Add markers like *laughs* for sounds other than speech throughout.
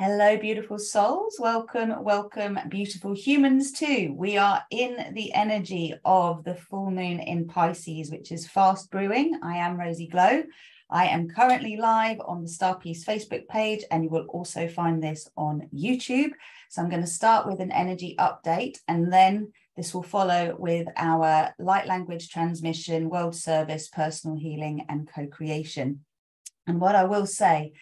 Hello, beautiful souls. Welcome, welcome, beautiful humans, too. We are in the energy of the full moon in Pisces, which is fast brewing. I am Rozy Glow. I am currently live on the Star Peace Facebook page, and you will also find this on YouTube. So I'm going to start with an energy update, and then this will follow with our light language transmission, world service, personal healing, and co creation. And what I will say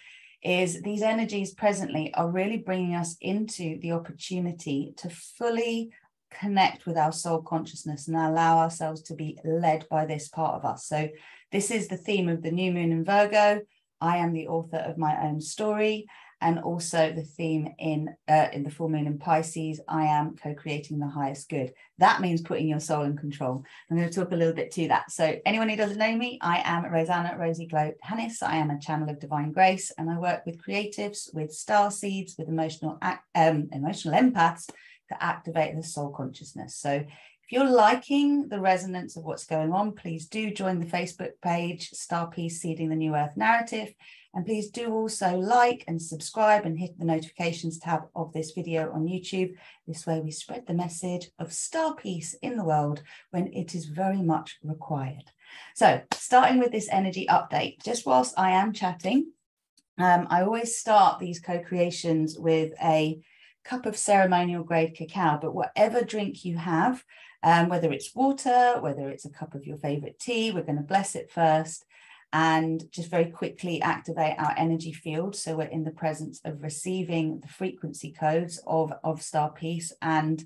is these energies presently are really bringing us into the opportunity to fully connect with our soul consciousness and allow ourselves to be led by this part of us. So, this is the theme of the new moon in Virgo. I am the author of my own story and also the theme in uh, in the full moon in Pisces, I am co-creating the highest good. That means putting your soul in control. I'm going to talk a little bit to that. So anyone who doesn't know me, I am Rosanna Rozy Glow Hannis. I am a channel of divine grace, and I work with creatives, with star seeds, with emotional um, emotional empaths to activate the soul consciousness. So if you're liking the resonance of what's going on, please do join the Facebook page, Star Peace Seeding the New Earth Narrative. And please do also like and subscribe and hit the notifications tab of this video on YouTube. This way we spread the message of star peace in the world when it is very much required. So starting with this energy update, just whilst I am chatting, um, I always start these co-creations with a cup of ceremonial grade cacao, but whatever drink you have, um, whether it's water, whether it's a cup of your favorite tea, we're going to bless it first and just very quickly activate our energy field. So we're in the presence of receiving the frequency codes of, of Star Peace and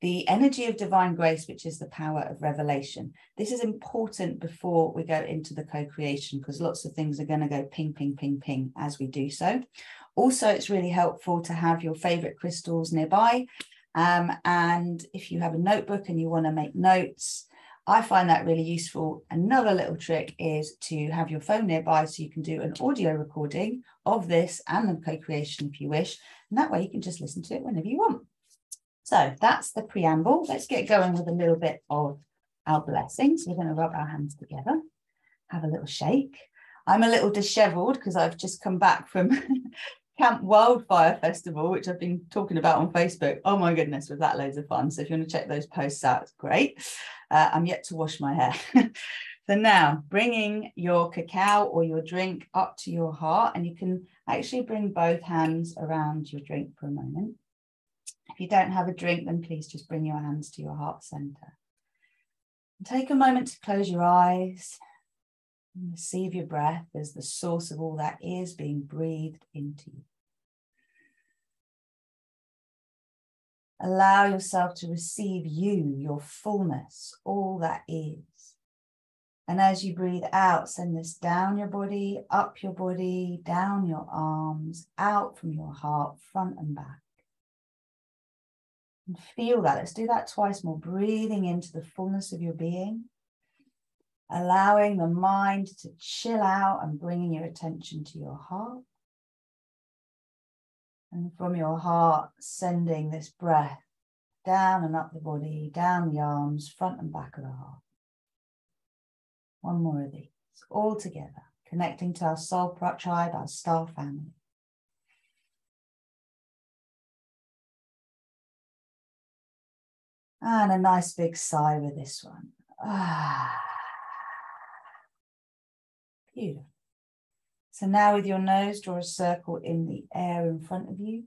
the energy of divine grace, which is the power of revelation. This is important before we go into the co creation because lots of things are going to go ping, ping, ping, ping as we do so. Also, it's really helpful to have your favorite crystals nearby. Um, and if you have a notebook and you want to make notes, I find that really useful. Another little trick is to have your phone nearby so you can do an audio recording of this and the co-creation if you wish. And that way you can just listen to it whenever you want. So that's the preamble. Let's get going with a little bit of our blessings. We're going to rub our hands together, have a little shake. I'm a little disheveled because I've just come back from *laughs* Camp Wildfire Festival, which I've been talking about on Facebook. Oh my goodness, was that loads of fun. So if you want to check those posts out, it's great. Uh, I'm yet to wash my hair. *laughs* so now bringing your cacao or your drink up to your heart, and you can actually bring both hands around your drink for a moment. If you don't have a drink, then please just bring your hands to your heart center. And take a moment to close your eyes and receive your breath as the source of all that is being breathed into you. Allow yourself to receive you, your fullness, all that is. And as you breathe out, send this down your body, up your body, down your arms, out from your heart, front and back. And feel that. Let's do that twice more. Breathing into the fullness of your being, allowing the mind to chill out and bringing your attention to your heart. And from your heart, sending this breath down and up the body, down the arms, front and back of the heart. One more of these, all together, connecting to our soul tribe, our star family. And a nice big sigh with this one. Ah. Beautiful. So now with your nose, draw a circle in the air in front of you,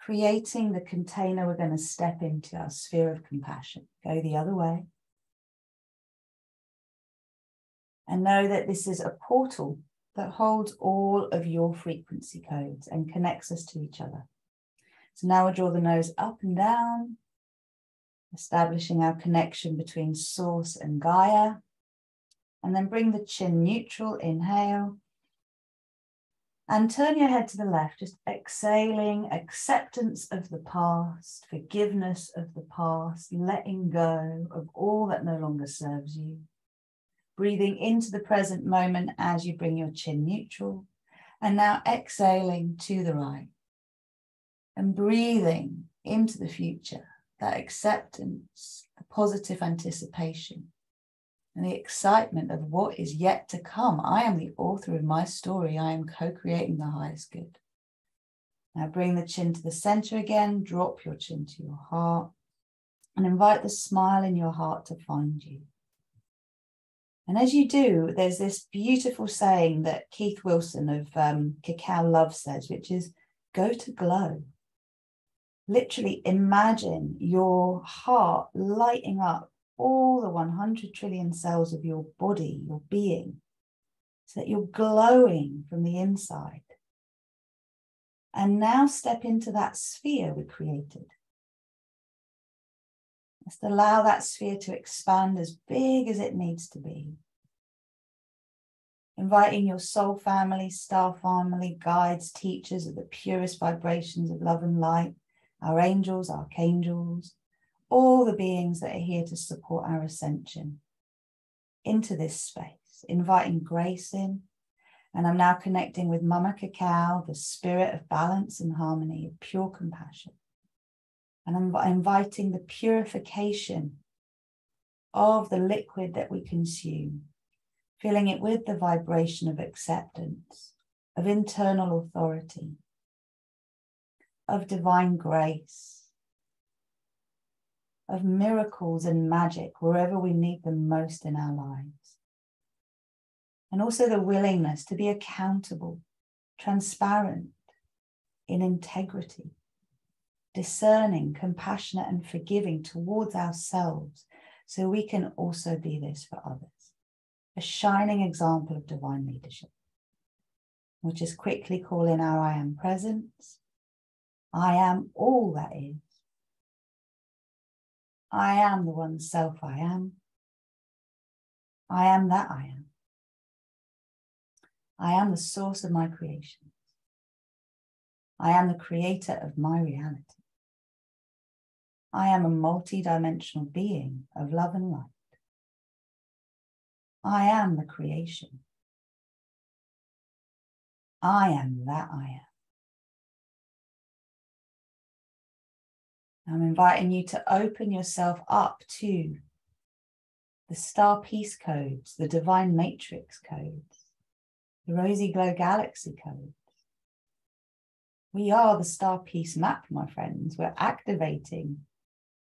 creating the container we're going to step into our sphere of compassion. Go the other way. And know that this is a portal that holds all of your frequency codes and connects us to each other. So now we'll draw the nose up and down, establishing our connection between source and Gaia, and then bring the chin neutral, inhale. And turn your head to the left, just exhaling acceptance of the past, forgiveness of the past, letting go of all that no longer serves you. Breathing into the present moment as you bring your chin neutral. And now exhaling to the right. And breathing into the future, that acceptance, the positive anticipation and the excitement of what is yet to come. I am the author of my story. I am co creating the highest good. Now bring the chin to the center again, drop your chin to your heart, and invite the smile in your heart to find you. And as you do, there's this beautiful saying that Keith Wilson of um, Cacao Love says, which is go to glow. Literally imagine your heart lighting up all the 100 trillion cells of your body, your being, so that you're glowing from the inside. And now step into that sphere we created. Just allow that sphere to expand as big as it needs to be. Inviting your soul family, star family, guides, teachers of the purest vibrations of love and light, our angels, archangels, all the beings that are here to support our ascension into this space, inviting grace in. And I'm now connecting with Mama Cacao, the spirit of balance and harmony, pure compassion. And I'm inviting the purification of the liquid that we consume, filling it with the vibration of acceptance, of internal authority, of divine grace, of miracles and magic wherever we need them most in our lives. And also the willingness to be accountable, transparent, in integrity discerning, compassionate, and forgiving towards ourselves so we can also be this for others. A shining example of divine leadership. We'll just quickly call in our I am presence. I am all that is. I am the one self I am. I am that I am. I am the source of my creations. I am the creator of my reality. I am a multi-dimensional being of love and light. I am the creation. I am that I am. I'm inviting you to open yourself up to the star peace codes, the divine matrix codes, the Rozy Glow galaxy codes. We are the star peace map, my friends. We're activating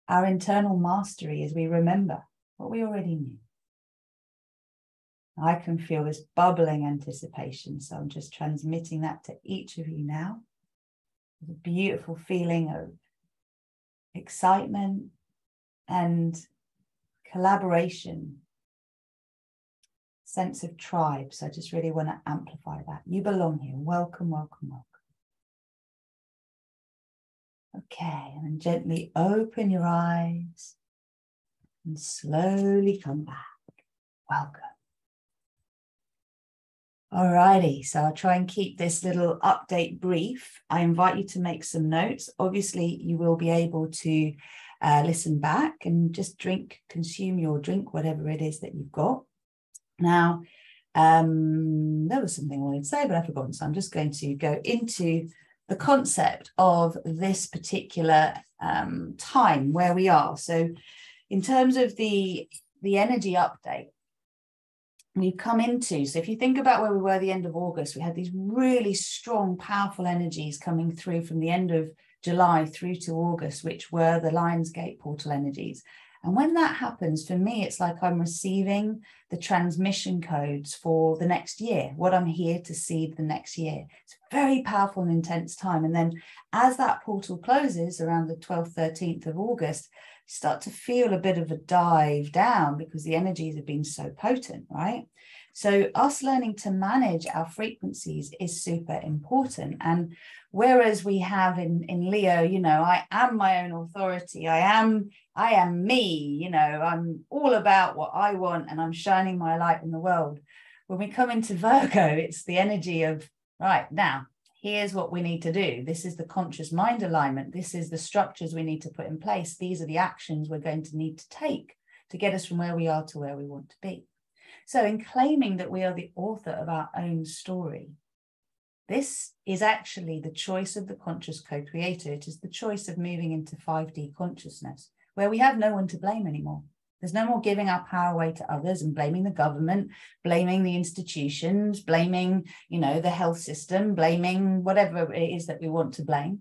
our internal mastery as we remember what we already knew. I can feel this bubbling anticipation, so I'm just transmitting that to each of you now. a beautiful feeling of excitement and collaboration, sense of tribe. So I just really want to amplify that. You belong here. Welcome, welcome, welcome. Okay, and gently open your eyes and slowly come back. Welcome. Alrighty, so I'll try and keep this little update brief. I invite you to make some notes. Obviously, you will be able to uh, listen back and just drink, consume your drink, whatever it is that you've got. Now, um, there was something I wanted to say, but I've forgotten. So I'm just going to go into the concept of this particular um, time where we are. So, in terms of the the energy update, we've come into. So, if you think about where we were the end of August, we had these really strong, powerful energies coming through from the end of July through to August, which were the Lionsgate portal energies. And when that happens, for me, it's like I'm receiving the transmission codes for the next year, what I'm here to see the next year. It's a very powerful and intense time. And then as that portal closes around the 12th, 13th of August, start to feel a bit of a dive down because the energies have been so potent, right? So, us learning to manage our frequencies is super important. And whereas we have in, in Leo, you know, I am my own authority, I am, I am me, you know, I'm all about what I want and I'm shining my light in the world. When we come into Virgo, it's the energy of, right, now, here's what we need to do. This is the conscious mind alignment. This is the structures we need to put in place. These are the actions we're going to need to take to get us from where we are to where we want to be. So, in claiming that we are the author of our own story, this is actually the choice of the conscious co creator. It is the choice of moving into 5D consciousness, where we have no one to blame anymore. There's no more giving our power away to others and blaming the government, blaming the institutions, blaming, you know, the health system, blaming whatever it is that we want to blame.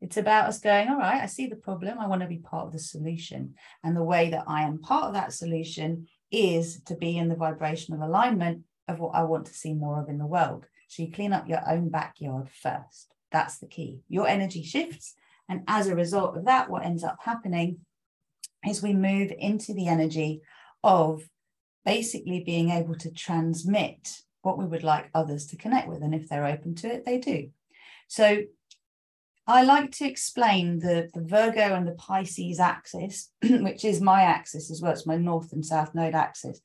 It's about us going, all right, I see the problem. I want to be part of the solution. And the way that I am part of that solution is to be in the vibrational alignment of what I want to see more of in the world. So you clean up your own backyard first. That's the key. Your energy shifts. And as a result of that, what ends up happening is we move into the energy of basically being able to transmit what we would like others to connect with. And if they're open to it, they do. So I like to explain the, the Virgo and the Pisces axis, *clears throat* which is my axis as well. It's my north and south node axis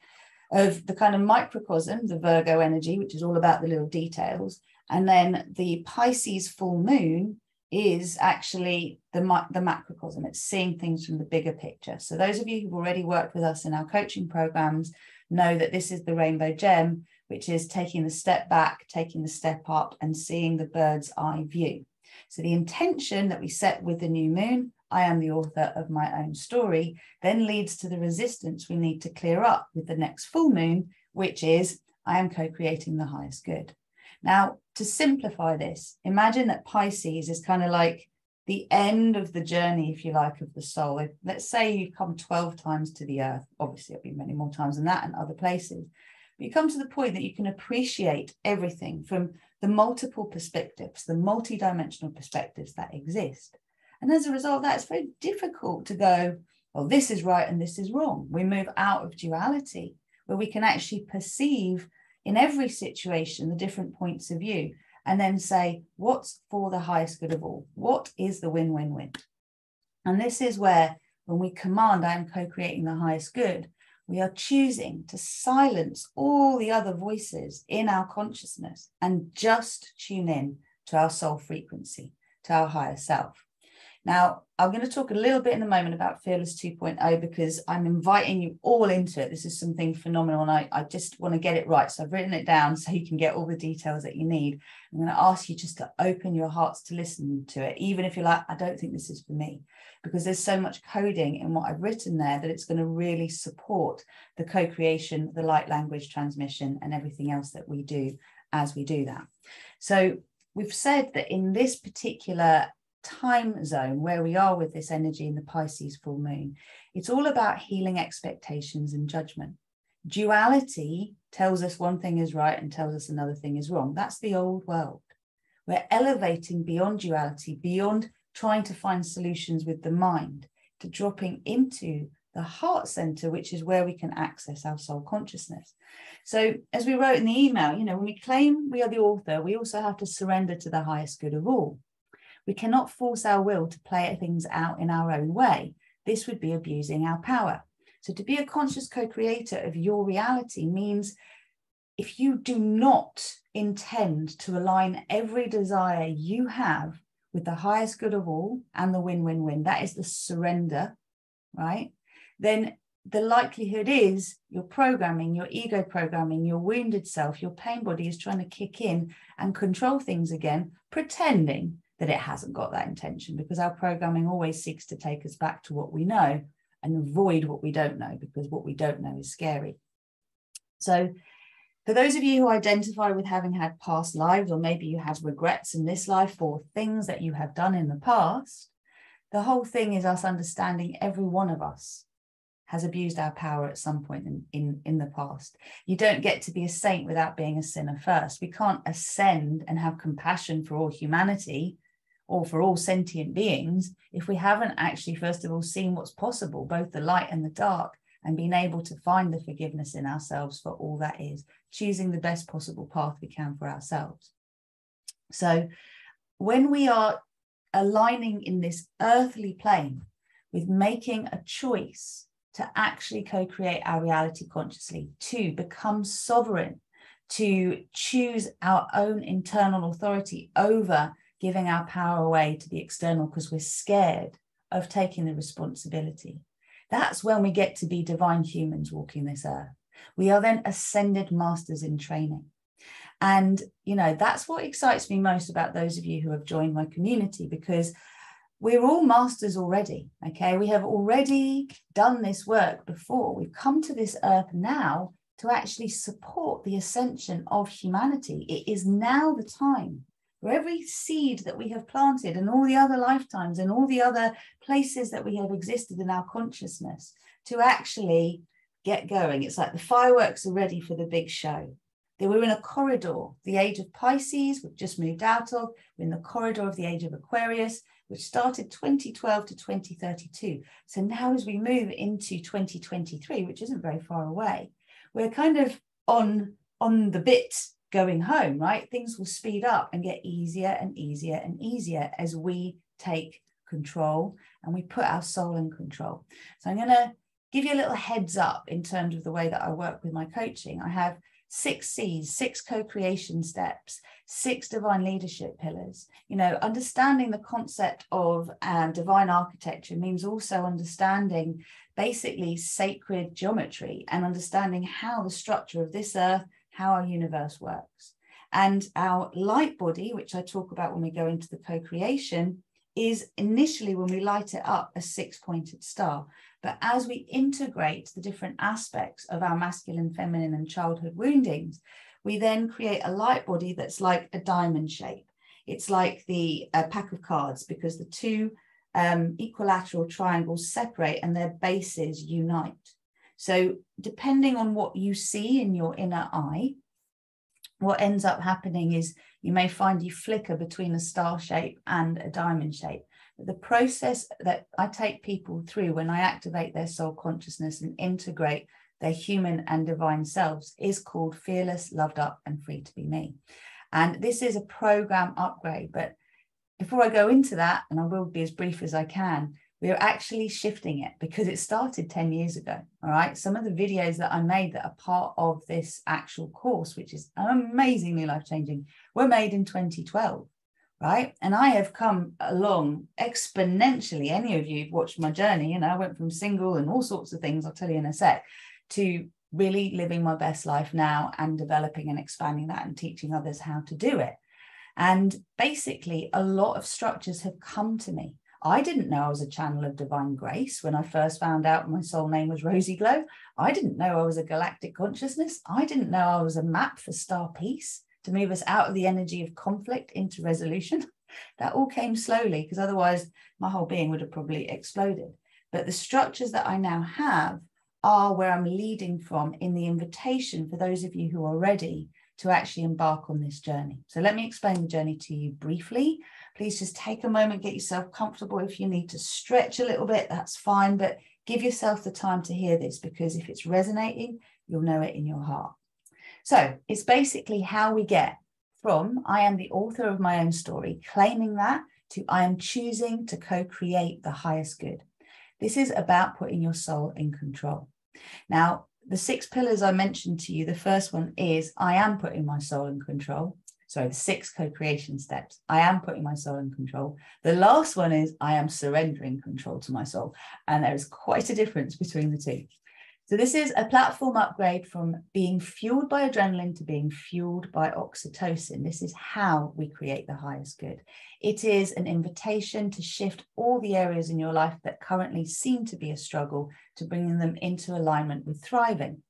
of the kind of microcosm, the Virgo energy, which is all about the little details. And then the Pisces full moon is actually the, the macrocosm. It's seeing things from the bigger picture. So those of you who've already worked with us in our coaching programs know that this is the rainbow gem, which is taking the step back, taking the step up and seeing the bird's eye view. So the intention that we set with the new moon, I am the author of my own story, then leads to the resistance we need to clear up with the next full moon, which is I am co creating the highest good. Now, to simplify this, imagine that Pisces is kind of like the end of the journey, if you like, of the soul. If, let's say you've come 12 times to the earth, obviously, it'll be many more times than that and other places. But you come to the point that you can appreciate everything from the multiple perspectives, the multidimensional perspectives that exist. And as a result that, it's very difficult to go, well, this is right and this is wrong. We move out of duality where we can actually perceive in every situation the different points of view and then say, what's for the highest good of all? What is the win win win? And this is where, when we command, I am co creating the highest good, we are choosing to silence all the other voices in our consciousness and just tune in to our soul frequency, to our higher self. Now, I'm going to talk a little bit in a moment about Fearless 2.0 because I'm inviting you all into it. This is something phenomenal, and I, I just want to get it right. So I've written it down so you can get all the details that you need. I'm going to ask you just to open your hearts to listen to it, even if you're like, I don't think this is for me, because there's so much coding in what I've written there that it's going to really support the co creation, the light language transmission, and everything else that we do as we do that. So we've said that in this particular time zone where we are with this energy in the Pisces full moon. It's all about healing expectations and judgment. Duality tells us one thing is right and tells us another thing is wrong. That's the old world. We're elevating beyond duality, beyond trying to find solutions with the mind, to dropping into the heart center, which is where we can access our soul consciousness. So, as we wrote in the email, you know, when we claim we are the author, we also have to surrender to the highest good of all. We cannot force our will to play things out in our own way. This would be abusing our power. So, to be a conscious co creator of your reality means if you do not intend to align every desire you have with the highest good of all and the win win win, that is the surrender, right? Then the likelihood is your programming, your ego programming, your wounded self, your pain body is trying to kick in and control things again, pretending that it hasn't got that intention because our programming always seeks to take us back to what we know and avoid what we don't know because what we don't know is scary. So, for those of you who identify with having had past lives, or maybe you have regrets in this life for things that you have done in the past, the whole thing is us understanding every one of us has abused our power at some point in, in, in the past. You don't get to be a saint without being a sinner first. We can't ascend and have compassion for all humanity or for all sentient beings if we haven't actually, first of all, seen what's possible, both the light and the dark, and been able to find the forgiveness in ourselves for all that is, choosing the best possible path we can for ourselves. So, when we are aligning in this earthly plane with making a choice to actually co create our reality consciously, to become sovereign, to choose our own internal authority over giving our power away to the external because we're scared of taking the responsibility. That's when we get to be divine humans walking this earth. We are then ascended masters in training. And, you know, that's what excites me most about those of you who have joined my community because we're all masters already. Okay. We have already done this work before. We've come to this earth now to actually support the ascension of humanity. It is now the time for every seed that we have planted and all the other lifetimes and all the other places that we have existed in our consciousness to actually get going. It's like the fireworks are ready for the big show. They were in a corridor, the age of Pisces, we've just moved out of, we're in the corridor of the age of Aquarius, which started 2012 to 2032. So now, as we move into 2023, which isn't very far away, we're kind of on, on the bit going home, right? Things will speed up and get easier and easier and easier as we take control and we put our soul in control. So I'm going to give you a little heads up in terms of the way that I work with my coaching. I have six C's, six co creation steps, six divine leadership pillars. You know, understanding the concept of um, divine architecture means also understanding basically sacred geometry and understanding how the structure of this earth how our universe works. And our light body, which I talk about when we go into the co creation, is initially when we light it up a six pointed star. But as we integrate the different aspects of our masculine, feminine, and childhood woundings, we then create a light body that's like a diamond shape. It's like the uh, pack of cards because the two um, equilateral triangles separate and their bases unite. So, depending on what you see in your inner eye, what ends up happening is you may find you flicker between a star shape and a diamond shape. But the process that I take people through when I activate their soul consciousness and integrate their human and divine selves is called Fearless, Loved Up, and Free to Be Me. And this is a program upgrade. But before I go into that, and I will be as brief as I can, we are actually shifting it because it started 10 years ago. All right. Some of the videos that I made that are part of this actual course, which is amazingly life changing, were made in 2012. Right. And I have come along exponentially. Any of you have watched my journey, know, I went from single and all sorts of things, I'll tell you in a sec, to really living my best life now and developing and expanding that and teaching others how to do it. And basically, a lot of structures have come to me I didn't know I was a channel of divine grace when I first found out my soul name was Rozy Glow. I didn't know I was a galactic consciousness. I didn't know I was a map for star peace to move us out of the energy of conflict into resolution. *laughs* that all came slowly because otherwise my whole being would have probably exploded. But the structures that I now have are where I'm leading from in the invitation for those of you who are ready to actually embark on this journey. So let me explain the journey to you briefly Please just take a moment, get yourself comfortable. If you need to stretch a little bit, that's fine, but give yourself the time to hear this because if it's resonating, you'll know it in your heart. So it's basically how we get from I am the author of my own story, claiming that, to I am choosing to co create the highest good. This is about putting your soul in control. Now, the six pillars I mentioned to you, the first one is I am putting my soul in control sorry, the six co-creation steps. I am putting my soul in control. The last one is I am surrendering control to my soul. And there is quite a difference between the two. So this is a platform upgrade from being fueled by adrenaline to being fueled by oxytocin. This is how we create the highest good. It is an invitation to shift all the areas in your life that currently seem to be a struggle to bringing them into alignment with thriving.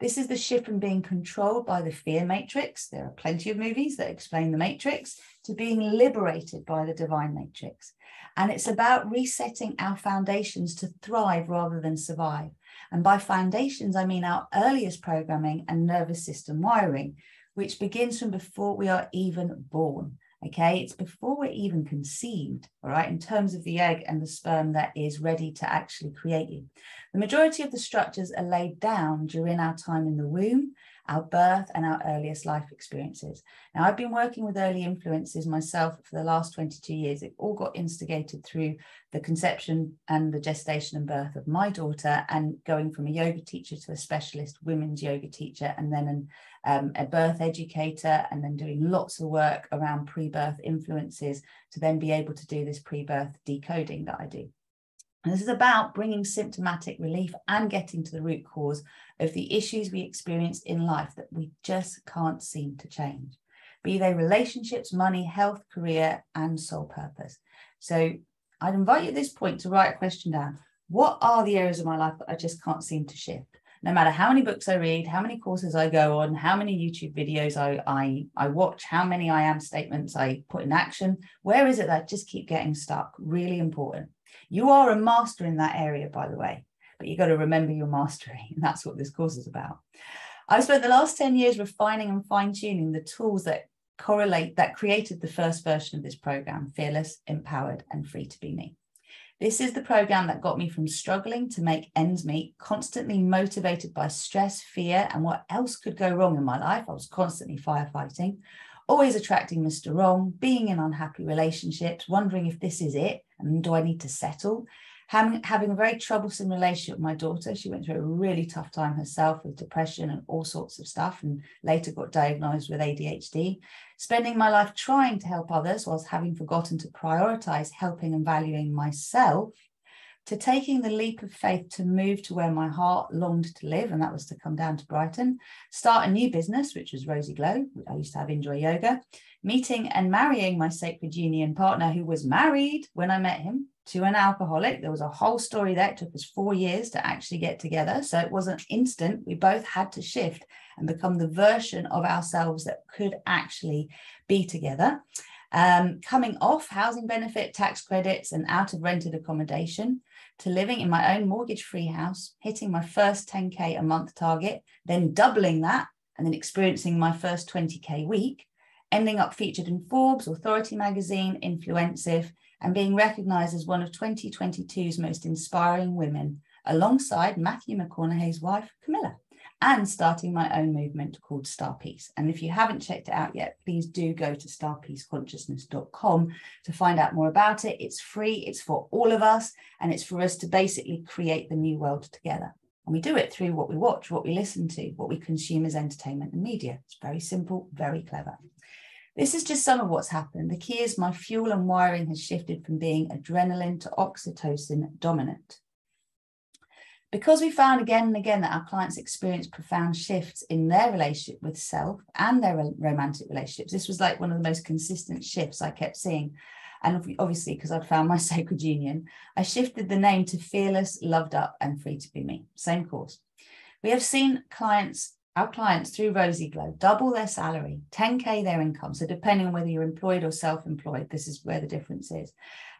This is the shift from being controlled by the fear matrix. There are plenty of movies that explain the matrix to being liberated by the divine matrix. And it's about resetting our foundations to thrive rather than survive. And by foundations, I mean our earliest programming and nervous system wiring, which begins from before we are even born. Okay, it's before we're even conceived, all right, in terms of the egg and the sperm that is ready to actually create you. The majority of the structures are laid down during our time in the womb, our birth, and our earliest life experiences. Now, I've been working with early influences myself for the last 22 years. It all got instigated through the conception and the gestation and birth of my daughter, and going from a yoga teacher to a specialist women's yoga teacher, and then an, um, a birth educator, and then doing lots of work around pre birth influences to then be able to do this pre birth decoding that I do. And this is about bringing symptomatic relief and getting to the root cause of the issues we experience in life that we just can't seem to change, be they relationships, money, health, career, and soul purpose. So I'd invite you at this point to write a question down. What are the areas of my life that I just can't seem to shift? no matter how many books I read, how many courses I go on, how many YouTube videos I, I, I watch, how many I am statements I put in action, where is it that I just keep getting stuck? Really important. You are a master in that area, by the way, but you've got to remember your mastery. And that's what this course is about. I've spent the last 10 years refining and fine tuning the tools that correlate, that created the first version of this program, Fearless, Empowered, and Free to Be Me. This is the program that got me from struggling to make ends meet, constantly motivated by stress, fear, and what else could go wrong in my life. I was constantly firefighting, always attracting Mr. Wrong, being in unhappy relationships, wondering if this is it and do I need to settle, having, having a very troublesome relationship with my daughter. She went through a really tough time herself with depression and all sorts of stuff, and later got diagnosed with ADHD. Spending my life trying to help others whilst having forgotten to prioritize helping and valuing myself. To taking the leap of faith to move to where my heart longed to live, and that was to come down to Brighton, start a new business, which was Rozy Glow. I used to have Enjoy Yoga, meeting and marrying my sacred union partner, who was married when I met him, to an alcoholic. There was a whole story there. It took us four years to actually get together. So it wasn't instant. We both had to shift and become the version of ourselves that could actually be together. Um, coming off housing benefit, tax credits, and out of rented accommodation to living in my own mortgage free house, hitting my first 10K a month target, then doubling that, and then experiencing my first 20K week, ending up featured in Forbes, Authority Magazine, Influensive, and being recognized as one of 2022's most inspiring women, alongside Matthew McConaughey's wife, Camilla, and starting my own movement called Star Peace. And if you haven't checked it out yet, please do go to starpeaceconsciousness.com to find out more about it. It's free, it's for all of us, and it's for us to basically create the new world together. And we do it through what we watch, what we listen to, what we consume as entertainment and media. It's very simple, very clever. This is just some of what's happened. The key is my fuel and wiring has shifted from being adrenaline to oxytocin dominant. Because we found again and again that our clients experienced profound shifts in their relationship with self and their romantic relationships, this was like one of the most consistent shifts I kept seeing. And obviously, because I'd found *laughs* my sacred union, I shifted the name to Fearless, Loved Up, and Free to Be Me. Same course. We have seen clients our clients through Rozy Glow double their salary, 10K their income. So, depending on whether you're employed or self employed, this is where the difference is.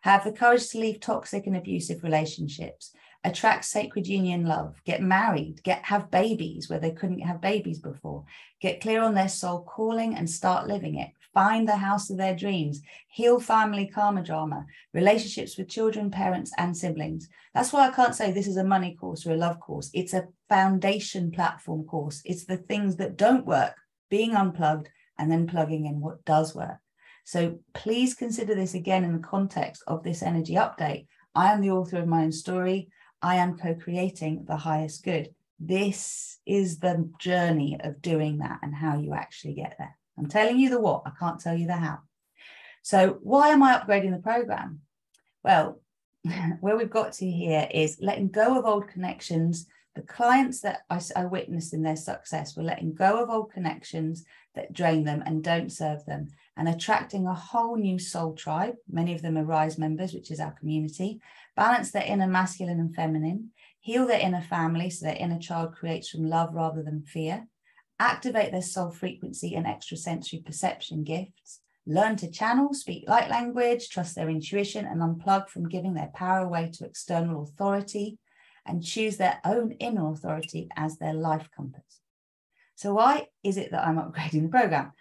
Have the courage to leave toxic and abusive relationships, attract sacred union love, get married, get have babies where they couldn't have babies before, get clear on their soul calling and start living it, find the house of their dreams, heal family karma drama, relationships with children, parents, and siblings. That's why I can't say this is a money course or a love course. It's a foundation platform course. It's the things that don't work, being unplugged, and then plugging in what does work. So please consider this again in the context of this energy update. I am the author of my own story. I am co creating the highest good. This is the journey of doing that and how you actually get there. I'm telling you the what, I can't tell you the how. So, why am I upgrading the program? Well, *laughs* where we've got to here is letting go of old connections. The clients that I, I witnessed in their success were letting go of old connections that drain them and don't serve them, and attracting a whole new soul tribe. Many of them are Rise members, which is our community. Balance their inner masculine and feminine, heal their inner family so their inner child creates from love rather than fear, activate their soul frequency and extrasensory perception gifts, learn to channel, speak light language, trust their intuition, and unplug from giving their power away to external authority, and choose their own inner authority as their life compass. So, why is it that I'm upgrading the program?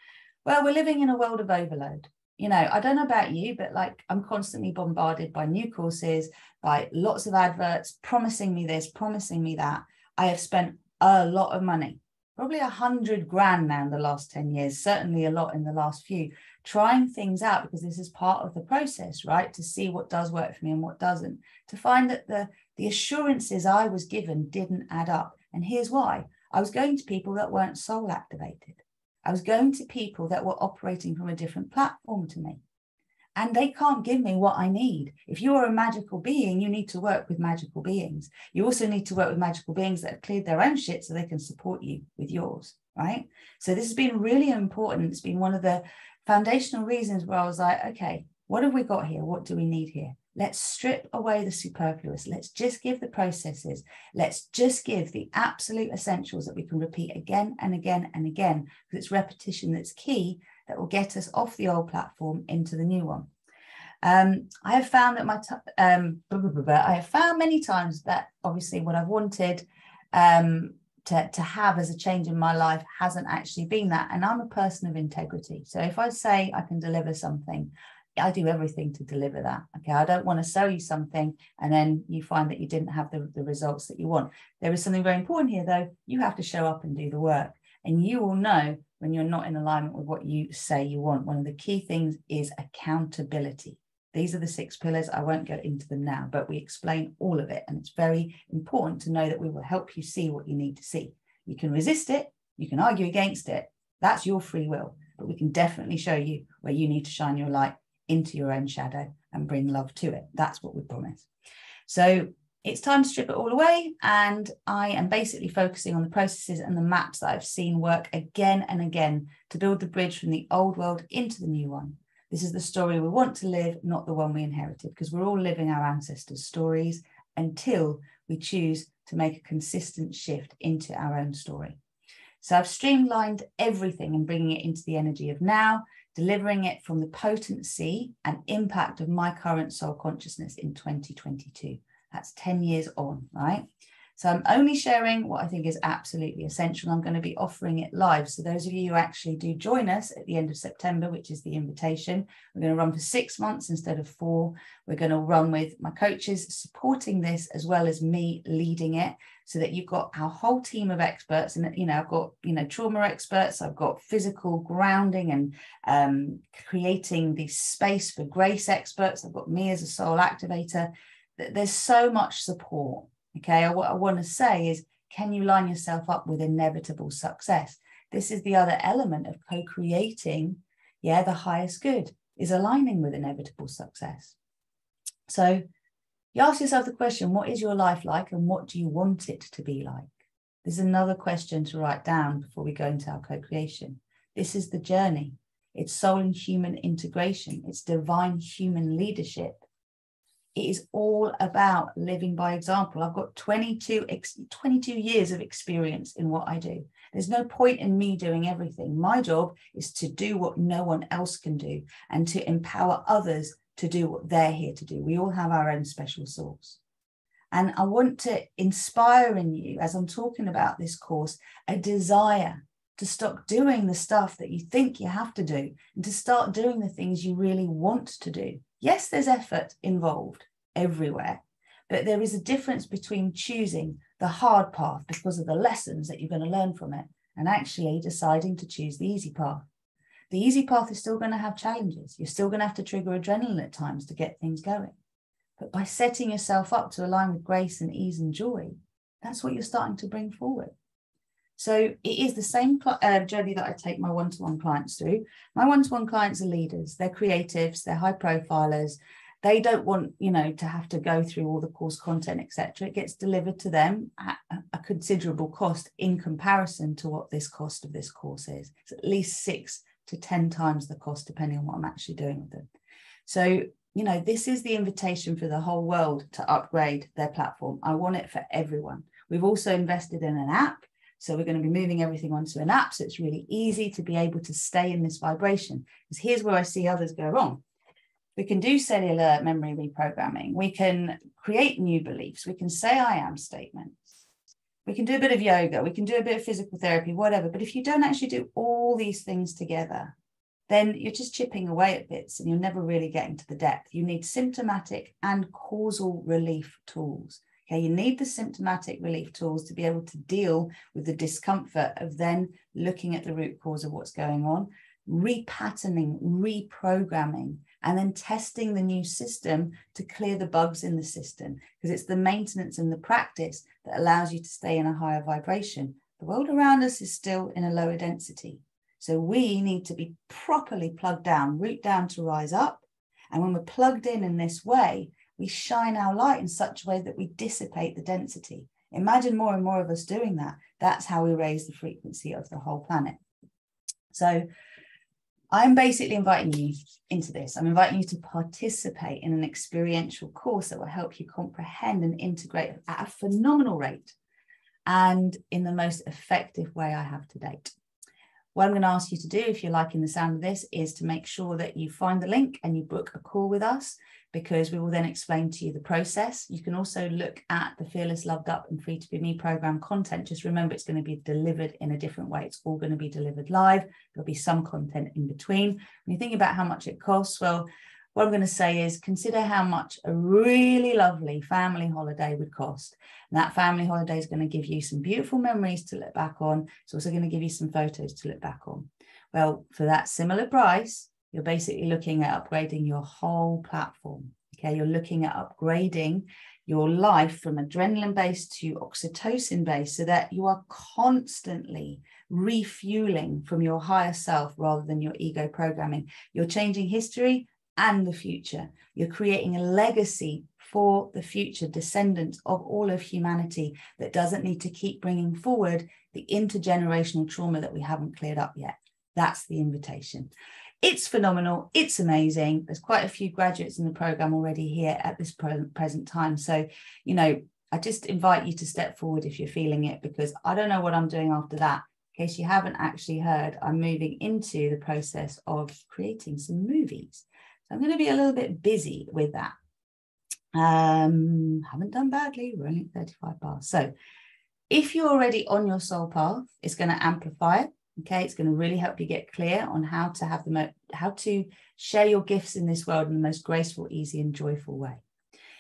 Well, we're living in a world of overload. You know, I don't know about you, but like I'm constantly bombarded by new courses, by lots of adverts promising me this, promising me that. I have spent a lot of money probably a hundred grand now in the last 10 years, certainly a lot in the last few, trying things out because this is part of the process, right? To see what does work for me and what doesn't, to find that the, the assurances I was given didn't add up. And here's why I was going to people that weren't soul activated. I was going to people that were operating from a different platform to me and they can't give me what I need. If you are a magical being, you need to work with magical beings. You also need to work with magical beings that have cleared their own shit so they can support you with yours, right? So this has been really important. It's been one of the foundational reasons where I was like, okay, what have we got here? What do we need here? Let's strip away the superfluous. Let's just give the processes. Let's just give the absolute essentials that we can repeat again and again and again, because it's repetition that's key that will get us off the old platform into the new one. Um, I have found that my um, blah, blah, blah, I have found many times that obviously what I've wanted um, to, to have as a change in my life hasn't actually been that. And I'm a person of integrity. So if I say I can deliver something, I do everything to deliver that. Okay. I don't want to sell you something and then you find that you didn't have the, the results that you want. There is something very important here, though. You have to show up and do the work. And you will know when you're not in alignment with what you say you want. One of the key things is accountability. These are the six pillars. I won't go into them now, but we explain all of it. And it's very important to know that we will help you see what you need to see. You can resist it, you can argue against it. That's your free will. But we can definitely show you where you need to shine your light into your own shadow and bring love to it. That's what we promise. So it's time to strip it all away. And I am basically focusing on the processes and the maps that I've seen work again and again to build the bridge from the old world into the new one. This is the story we want to live, not the one we inherited, because we're all living our ancestors' stories until we choose to make a consistent shift into our own story. So I've streamlined everything and bringing it into the energy of now delivering it from the potency and impact of my current soul consciousness in 2022. That's 10 years on, right? So I'm only sharing what I think is absolutely essential. I'm going to be offering it live. So those of you who actually do join us at the end of September, which is the invitation, we're going to run for six months instead of four. We're going to run with my coaches supporting this as well as me leading it so that you've got our whole team of experts and you know i've got you know trauma experts i've got physical grounding and um, creating the space for grace experts i've got me as a soul activator there's so much support Okay, what I want to say is can you line yourself up with inevitable success? This is the other element of co creating, yeah, the highest good is aligning with inevitable success. So you ask yourself the question what is your life like and what do you want it to be like? There's another question to write down before we go into our co creation. This is the journey. It's soul and human integration, it's divine human leadership it is all about living by example. I've got 22, 22 years of experience in what I do. There's no point in me doing everything. My job is to do what no one else can do and to empower others to do what they're here to do. We all have our own special sauce. And I want to inspire in you, as I'm talking about this course, a desire to stop doing the stuff that you think you have to do and to start doing the things you really want to do. Yes, there's effort involved everywhere, but there is a difference between choosing the hard path because of the lessons that you're going to learn from it and actually deciding to choose the easy path. The easy path is still going to have challenges. You're still going to have to trigger adrenaline at times to get things going. But by setting yourself up to align with grace and ease and joy, that's what you're starting to bring forward. So it is the same uh, journey that I take my one-to-one clients through. My one-to-one clients are leaders, they're creatives, they're high profilers. They don't want, you know, to have to go through all the course content, etc. It gets delivered to them at a considerable cost in comparison to what this cost of this course is. It's at least six to 10 times the cost, depending on what I'm actually doing with them. So, you know, this is the invitation for the whole world to upgrade their platform. I want it for everyone. We've also invested in an app so we're going to be moving everything onto an app. So it's really easy to be able to stay in this vibration. Because here's where I see others go wrong. We can do cellular memory reprogramming. We can create new beliefs. We can say I am statements. We can do a bit of yoga. We can do a bit of physical therapy, whatever. But if you don't actually do all these things together, then you're just chipping away at bits and you're never really getting to the depth. You need symptomatic and causal relief tools. Okay, you need the symptomatic relief tools to be able to deal with the discomfort of then looking at the root cause of what's going on, repatterning, reprogramming, and then testing the new system to clear the bugs in the system because it's the maintenance and the practice that allows you to stay in a higher vibration. The world around us is still in a lower density. So we need to be properly plugged down, root down to rise up. And when we're plugged in in this way, we shine our light in such a way that we dissipate the density. Imagine more and more of us doing that. That's how we raise the frequency of the whole planet. So I'm basically inviting you into this. I'm inviting you to participate in an experiential course that will help you comprehend and integrate at a phenomenal rate and in the most effective way I have to date. What I'm going to ask you to do, if you're liking the sound of this, is to make sure that you find the link and you book a call with us because we will then explain to you the process. You can also look at the Fearless, Loved Up, and Free to Be Me program content. Just remember, it's going to be delivered in a different way. It's all going to be delivered live. There'll be some content in between. When you think about how much it costs, well, what I'm going to say is consider how much a really lovely family holiday would cost. And that family holiday is going to give you some beautiful memories to look back on. It's also going to give you some photos to look back on. Well, for that similar price, you're basically looking at upgrading your whole platform. Okay, you're looking at upgrading your life from adrenaline based to oxytocin based so that you are constantly refueling from your higher self rather than your ego programming. You're changing history and the future. You're creating a legacy for the future descendants of all of humanity that doesn't need to keep bringing forward the intergenerational trauma that we haven't cleared up yet. That's the invitation. It's phenomenal. It's amazing. There's quite a few graduates in the program already here at this present time. So, you know, I just invite you to step forward if you're feeling it because I don't know what I'm doing after that. In case you haven't actually heard, I'm moving into the process of creating some movies. So I'm going to be a little bit busy with that. Um, haven't done badly, we're only 35 bars. So if you're already on your soul path, it's going to amplify it. Okay, it's going to really help you get clear on how to have the mo- how to share your gifts in this world in the most graceful, easy, and joyful way.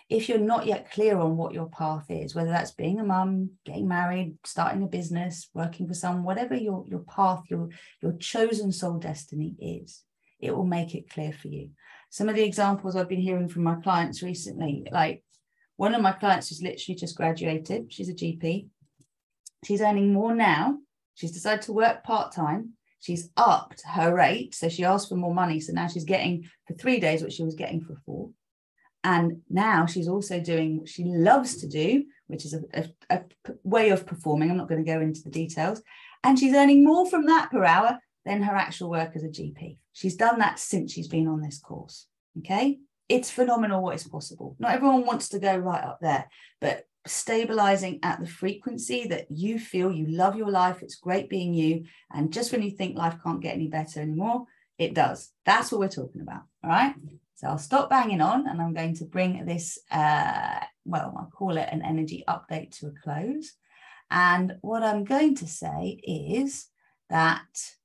If you're not yet clear on what your path is, whether that's being a mum, getting married, starting a business, working for someone, whatever your, your path, your, your chosen soul destiny is, it will make it clear for you some of the examples I've been hearing from my clients recently, like one of my clients who's literally just graduated, she's a GP. She's earning more now. She's decided to work part time. She's upped her rate. So she asked for more money. So now she's getting for three days what she was getting for four. And now she's also doing what she loves to do, which is a, way of performing. I'm not going to go into the details. And she's earning more from that per hour than her actual work as a GP. She's done that since she's been on this course. Okay. It's phenomenal what is possible. Not everyone wants to go right up there, but stabilizing at the frequency that you feel you love your life, it's great being you. And just when you think life can't get any better anymore, it does. That's what we're talking about. All right. So I'll stop banging on and I'm going to bring this, uh, well, I'll call it an energy update to a close. And what I'm going to say is that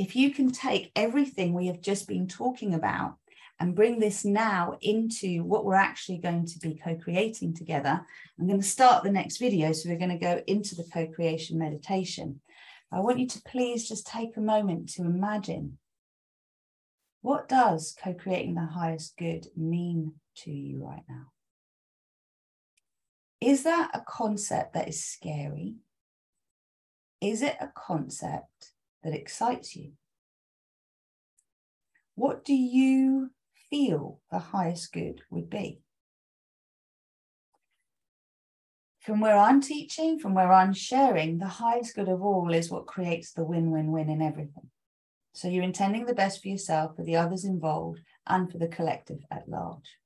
if you can take everything we have just been talking about and bring this now into what we're actually going to be co-creating together, I'm going to start the next video. So we're going to go into the co-creation meditation. I want you to please just take a moment to imagine what does co-creating the highest good mean to you right now? Is that a concept that is scary? Is it a concept that excites you? What do you feel the highest good would be? From where I'm teaching, from where I'm sharing, the highest good of all is what creates the win win win in everything. So you're intending the best for yourself, for the others involved, and for the collective at large.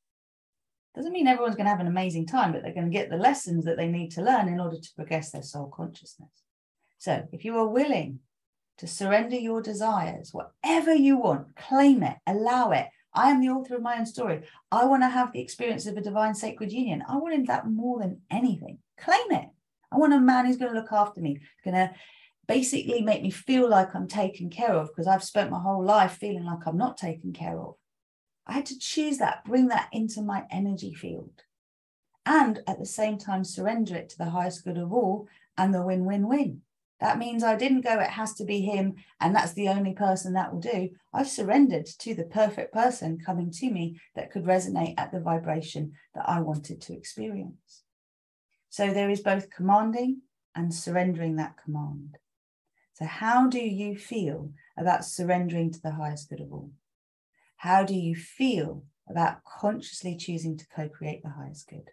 Doesn't mean everyone's going to have an amazing time, but they're going to get the lessons that they need to learn in order to progress their soul consciousness. So if you are willing to surrender your desires, whatever you want, claim it, allow it. I am the author of my own story. I want to have the experience of a divine sacred union. I wanted that more than anything. Claim it. I want a man who's going to look after me, going to basically make me feel like I'm taken care of because I've spent my whole life feeling like I'm not taken care of. I had to choose that, bring that into my energy field, and at the same time surrender it to the highest good of all and the win win win. That means I didn't go, it has to be him, and that's the only person that will do. I've surrendered to the perfect person coming to me that could resonate at the vibration that I wanted to experience. So there is both commanding and surrendering that command. So, how do you feel about surrendering to the highest good of all? How do you feel about consciously choosing to co create the highest good?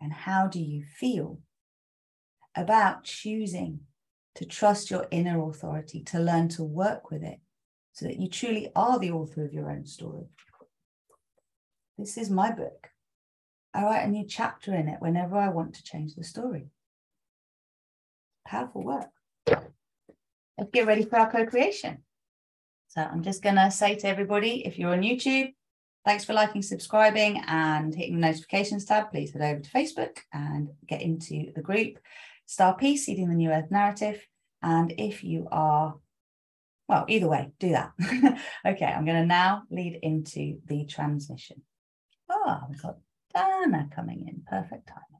And how do you feel about choosing to trust your inner authority, to learn to work with it, so that you truly are the author of your own story. This is my book. I write a new chapter in it whenever I want to change the story. Powerful work. Let's get ready for our co creation. So I'm just going to say to everybody if you're on YouTube, thanks for liking, subscribing, and hitting the notifications tab. Please head over to Facebook and get into the group StarSeeds, Seeding the New Earth Narrative. And if you are, well, either way, do that. *laughs* okay, I'm going to now lead into the transmission. Ah, we've got Dana coming in. Perfect timing.